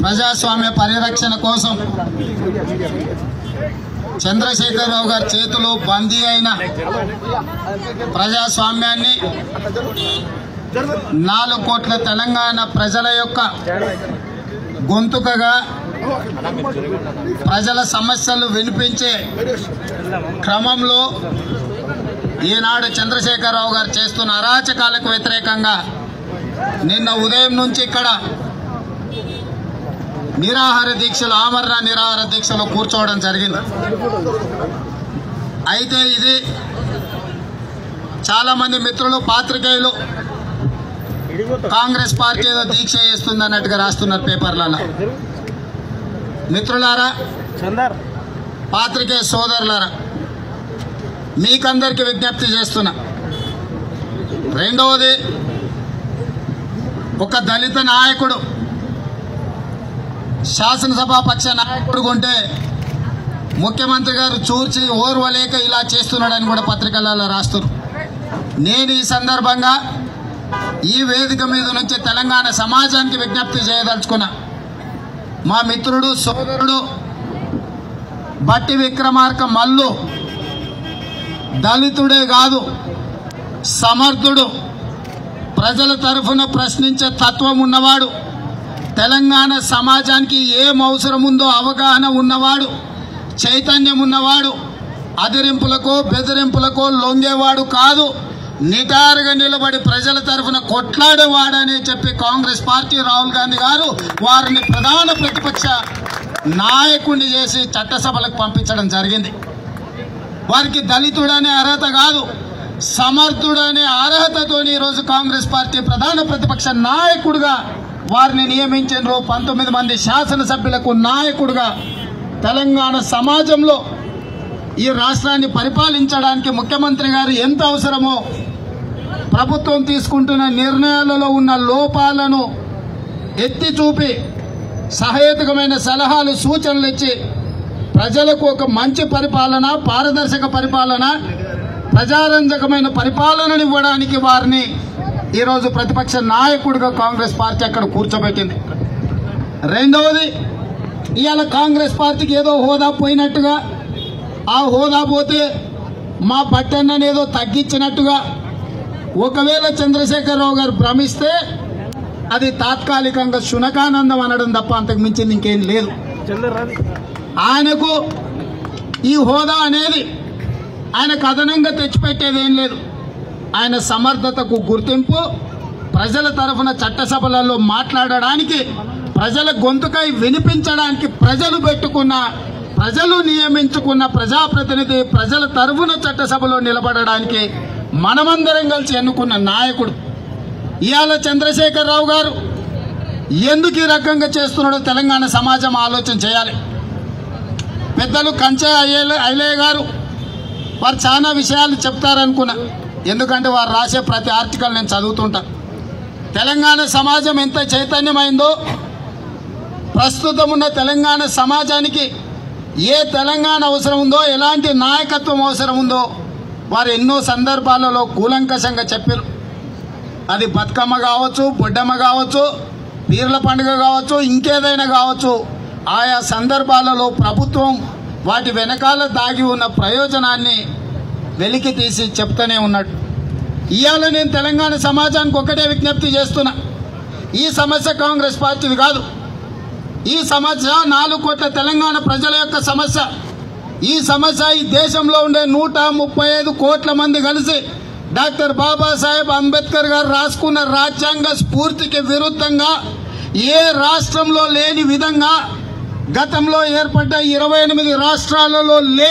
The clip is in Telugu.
ప్రజాస్వామ్య పరిరక్షణ కోసం చంద్రశేఖరరావు గారి చేతిలో బందీ అయిన ప్రజాస్వామ్యాన్ని నాలుగు కోట్ల తెలంగాణ ప్రజల యొక్క గొంతుకగా ప్రజల సమస్యలు వినిపించే క్రమంలో ఈనాడు చంద్రశేఖరరావు గారు చేస్తున్న అరాచకాలకు వ్యతిరేకంగా నిన్న ఉదయం నుంచి ఇక్కడ నిరాహార దీక్షలు ఆమరణ నిరాహార దీక్షలో కూర్చోవడం జరిగింది. అయితే ఇది చాలా మంది మిత్రులు పాత్రికేయులు కాంగ్రెస్ పార్టీ ఏదో దీక్ష చేస్తుంది అన్నట్టుగా రాస్తున్నారు పేపర్లలో. మిత్రులారా పాత్రికేయ సోదరులారా మీకందరికి విజ్ఞప్తి చేస్తున్నా. రెండవది ఒక దళిత నాయకుడు శాసనసభా పక్ష నాయకుడు ఉంటే ముఖ్యమంత్రి గారు చూర్చి ఓర్వలేక ఇలా చేస్తున్నాడని కూడా పత్రికలలో రాస్తున్నారు. నేను ఈ సందర్భంగా ఈ వేదిక మీద నుంచి తెలంగాణ సమాజానికి విజ్ఞప్తి చేయదలుచుకున్నా. మా మిత్రుడు సోదరుడు బట్టి విక్రమార్క మల్లు దళితుడే కాదు సమర్థుడు. ప్రజల తరఫున ప్రశ్నించే తత్వం ఉన్నవాడు. తెలంగాణ సమాజానికి ఏం అవసరం ఉందో అవగాహన ఉన్నవాడు చైతన్యం ఉన్నవాడు అదిరింపులకో బెదిరింపులకో లొంగేవాడు కాదు. నిటారుగా నిలబడి ప్రజల తరఫున కొట్లాడేవాడని చెప్పి కాంగ్రెస్ పార్టీ రాహుల్ గాంధీ గారు వారిని ప్రధాన ప్రతిపక్ష నాయకుడిని చేసి చట్టసభలకు పంపించడం జరిగింది. వారికి దళితుడనే అర్హత కాదు సమర్థుడనే అర్హతతో ఈరోజు కాంగ్రెస్ పార్టీ ప్రధాన ప్రతిపక్ష నాయకుడిగా వారిని నియమించారు పంతొమ్మిది మంది శాసనసభ్యులకు నాయకుడుగా తెలంగాణ సమాజంలో ఈ రాష్ట్రాన్ని పరిపాలించడానికి ముఖ్యమంత్రి గారు ఎంత అవసరమో ప్రభుత్వం తీసుకుంటున్న నిర్ణయాలలో ఉన్న లోపాలను ఎత్తి చూపి సహేతుకమైన సలహాలు సూచనలు ఇచ్చి ప్రజలకు ఒక మంచి పరిపాలన పారదర్శక పరిపాలన ప్రజారంజకమైన పరిపాలనని ఇవ్వడానికి వారిని ఈరోజు ప్రతిపక్ష నాయకుడిగా కాంగ్రెస్ పార్టీ అక్కడ కూర్చోబెట్టింది. రెండవది ఇవాళ కాంగ్రెస్ పార్టీకి ఏదో హోదా పోయినట్టుగా ఆ హోదా పోతే మా పట్టణాన్ని ఏదో తగ్గించినట్టుగా ఒకవేళ చంద్రశేఖరరావు గారు భ్రమిస్తే అది తాత్కాలికంగా శునకానందం అనడం తప్ప అంతకు మించింది ఇంకేం లేదు. ఆయనకు ఈ హోదా అనేది ఆయనకు అదనంగా తెచ్చిపెట్టేది ఏం లేదు. ఆయన సమర్థతకు గుర్తింపు ప్రజల తరఫున చట్టసభలలో మాట్లాడడానికి ప్రజల గొంతుకై వినిపించడానికి ప్రజలు పెట్టుకున్న ప్రజలు నియమించుకున్న ప్రజాప్రతినిధి ప్రజల తరఫున చట్టసభలో నిలబడడానికి మనమందరం కలిసి ఎన్నుకున్న నాయకుడు. ఇవాళ చంద్రశేఖరరావు గారు ఎందుకు ఈ రకంగా చేస్తున్నాడో తెలంగాణ సమాజం ఆలోచన చేయాలి. పెద్దలు కంచె అయ్యే అయ్యలయ్య గారు వారు చాలా విషయాలు చెప్తారనుకున్నా. ఎందుకంటే వారు రాసే ప్రతి ఆర్టికల్ నేను చదువుతుంటా. తెలంగాణ సమాజం ఎంత చైతన్యమైందో ప్రస్తుతం ఉన్న తెలంగాణ సమాజానికి ఏ తెలంగాణ అవసరం ఉందో ఎలాంటి నాయకత్వం అవసరం ఉందో వారు ఎన్నో సందర్భాలలో కూలంకషంగా చెప్పారు అది బతుకమ్మ కావచ్చు బొడ్డమ్మ కావచ్చు పీర్ల పండుగ కావచ్చు ఇంకేదైనా కావచ్చు ఆయా సందర్భాలలో ప్రభుత్వం వాటి వెనకాల దాగి ఉన్న ప్రయోజనాన్ని వెలికి తీసి చెప్తూనే ఉన్నాడు. ఇవాళ నేను తెలంగాణ సమాజానికి ఒకటే విజ్ఞప్తి చేస్తున్నా. ఈ సమస్య కాంగ్రెస్ పార్టీది కాదు. ఈ సమస్య నాలుగు కోట్ల తెలంగాణ ప్రజల యొక్క సమస్య. ఈ సమస్య ఈ దేశంలో ఉండే నూట ముప్పై ఐదు కోట్ల మంది కలిసి డాక్టర్ బాబాసాహెబ్ అంబేద్కర్ గారు రాసుకున్న రాజ్యాంగ స్ఫూర్తికి విరుద్ధంగా ఏ రాష్ట్రంలో లేని విధంగా గతంలో ఏర్పడ్డ ఇరవై ఎనిమిది రాష్ట్రాలలో లే